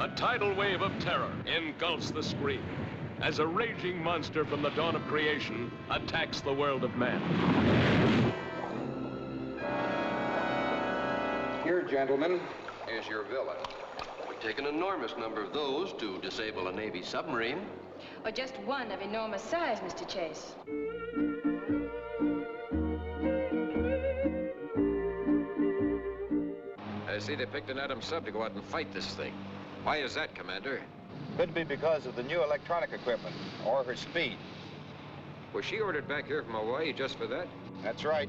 A tidal wave of terror engulfs the screen as a raging monster from the dawn of creation attacks the world of man. Here, gentlemen, is your villain. Would take an enormous number of those to disable a Navy submarine. Or just one of enormous size, Mr. Chase. I see they picked an Atom sub to go out and fight this thing. Why is that, Commander? Could be because of the new electronic equipment, or her speed. Was she ordered back here from Hawaii just for that? That's right.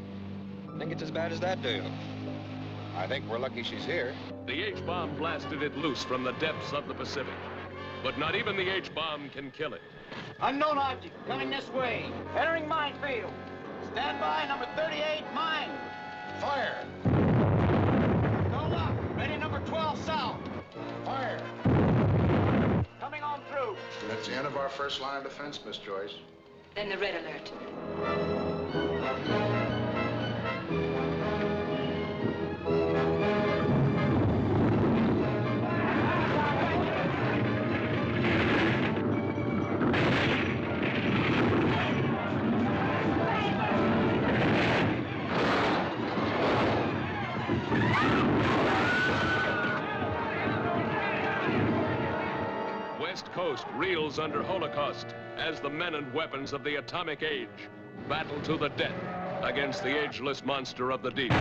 Think it's as bad as that, do you? I think we're lucky she's here. The H-bomb blasted it loose from the depths of the Pacific. But not even the H-bomb can kill it. Unknown object coming this way. Entering minefield. Stand by, number 38, mine. Fire! Go up. Ready, number 12, south. Fire! Coming on through. That's the end of our first line of defense, Miss Joyce. Then the red alert. West Coast reels under Holocaust as the men and weapons of the atomic age battle to the death against the ageless monster of the deep.